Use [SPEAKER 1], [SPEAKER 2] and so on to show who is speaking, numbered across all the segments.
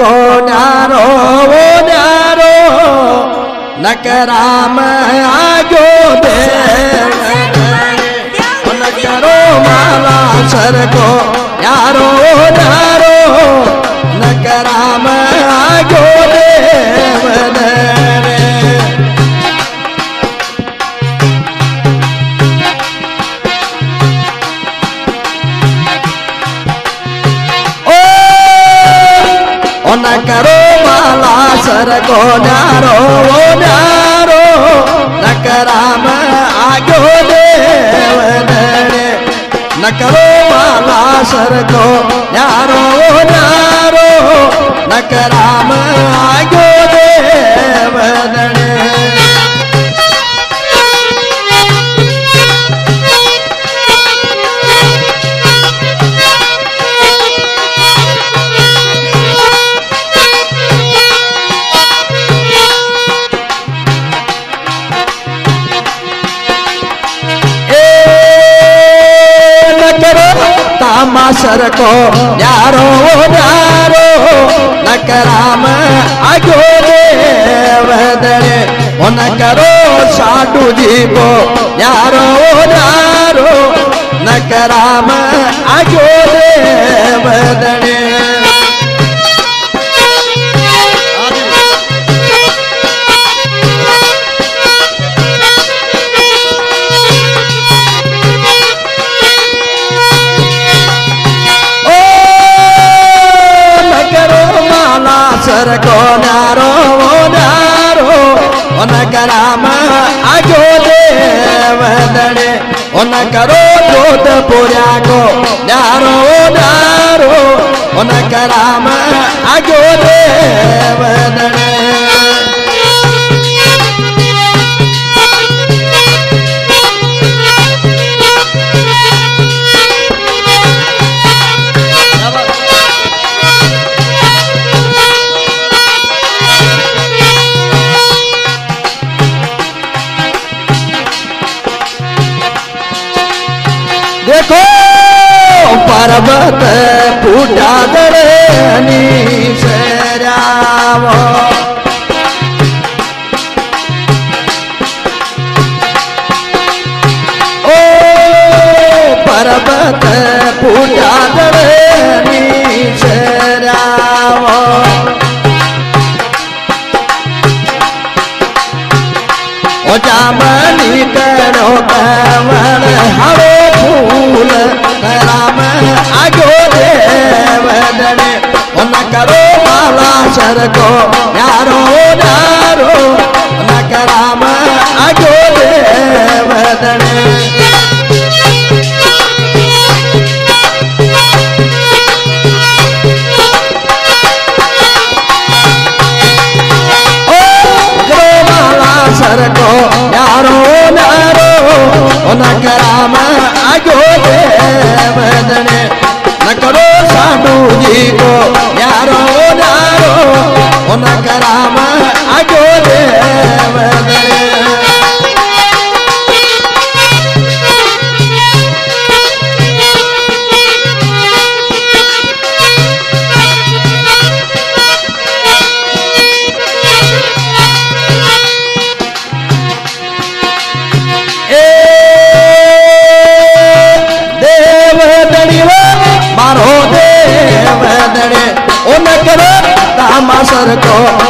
[SPEAKER 1] तोनारो वो नारो नकराम आजो दे नकरो माला सरको नारो वो नारो नकराम आजो दे को न्यारो वो न्यारो नकराम आगो देवने नकरो वाला सर को न्यारो वो न्यारो, नकराम आ मासर को यारो यारो नकराम आगो वदरे, उन करो साडू जीवो यारो यारो नकराम आगो रे वदरे। onakara ododo pụrụ agụ daro daro onakara ma agụ odebe पर्वत फूटा सरावो को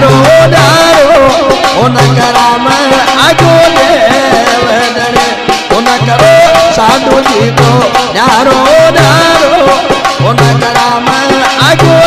[SPEAKER 1] यारो डारो न कराम आगो देवदने न करो साधु जी को यारो डारो न कराम आगो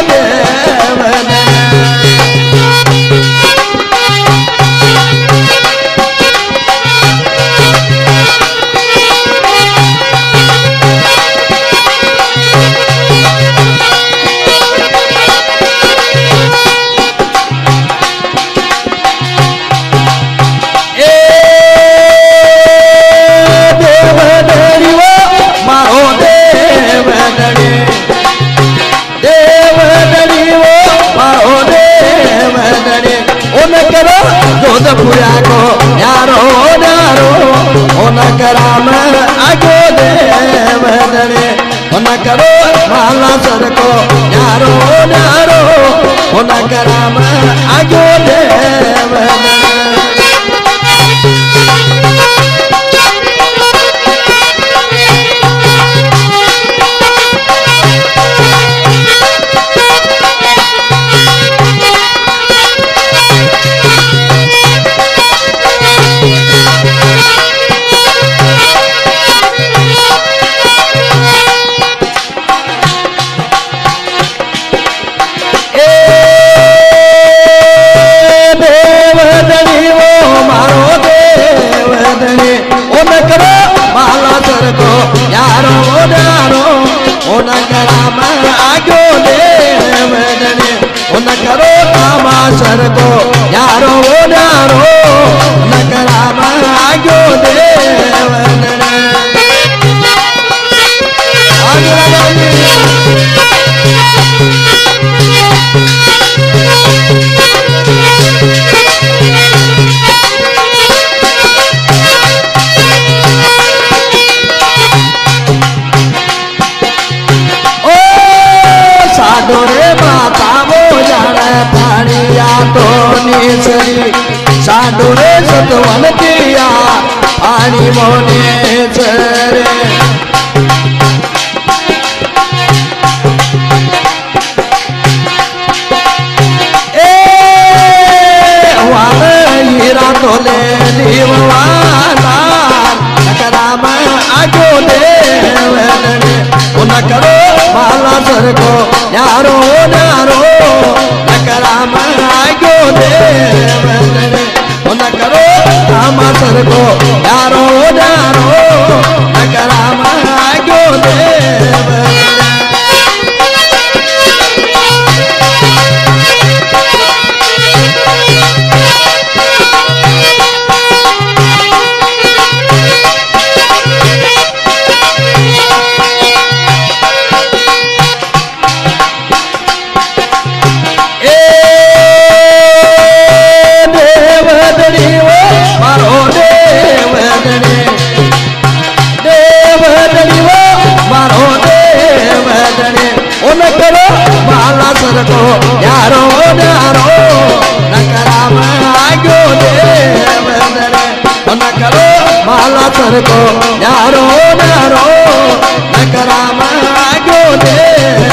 [SPEAKER 1] करो बाला सर को यारो डारो उन करा मैं आगो ले मैंने उन करो तामा सर को यारो डारो उन करा मैं માતા મો જાણે પાણીયા તો નીસરી સાધુ રે સતવન કિયા પાણી મોને ચરે એ વાલ હીરા તો લે લીવાલા નકરામ આગો દેવને ઉન કરો માલા સરકો યારો યારો मन करो रामा सर को। करो न आगो देव न करो माला सर को यारो नारो न कराम आगो देव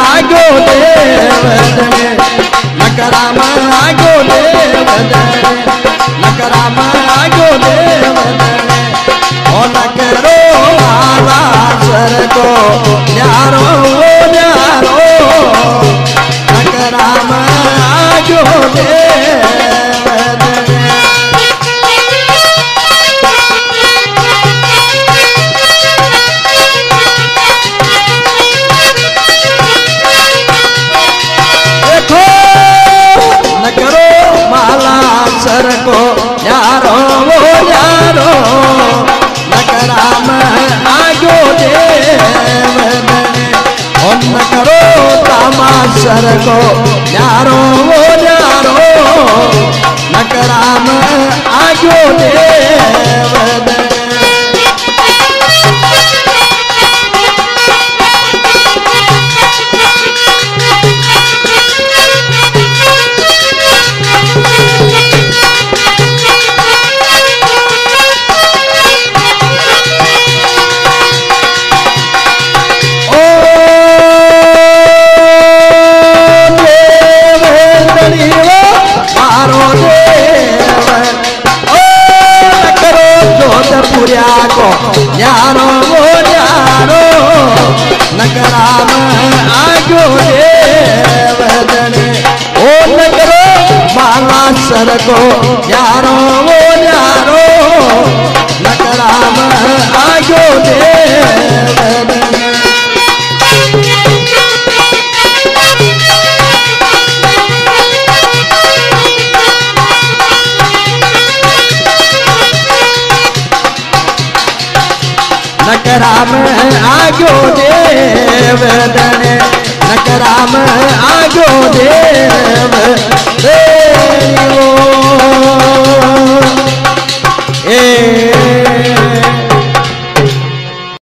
[SPEAKER 1] आगो देवदने नकराम आगो देवदने नकराम आगो देवदने ओ नकरो आला सर को यारो जा सर न्यारो वो न्यारो नगरा में आगो ये ओ नगरो बाला सरको न्यारो वो न्यारो नगरा में आगो दे नकराम आगो देव दने नकराम आगो देव। देवो ए